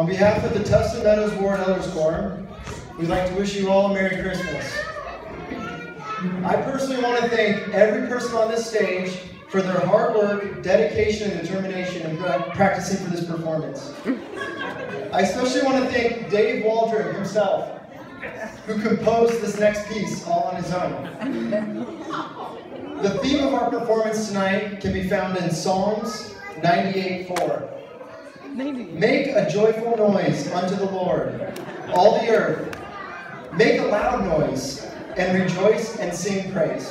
On behalf of the Tustin Meadows Ward Elders Quorum, we'd like to wish you all a Merry Christmas. I personally want to thank every person on this stage for their hard work, dedication, and determination in practicing for this performance. I especially want to thank Dave Waldron himself, who composed this next piece all on his own. The theme of our performance tonight can be found in Psalms 98.4. Make a joyful noise unto the Lord, all the earth. Make a loud noise, and rejoice and sing praise.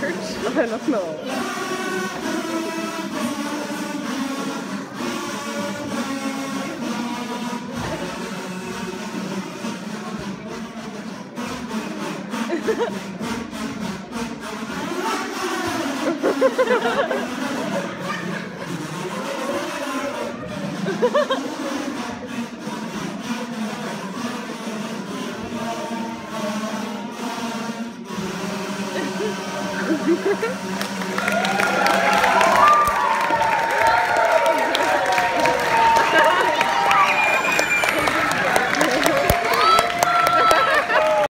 church? I don't know. Ha ha ha ha! Ha ha ha!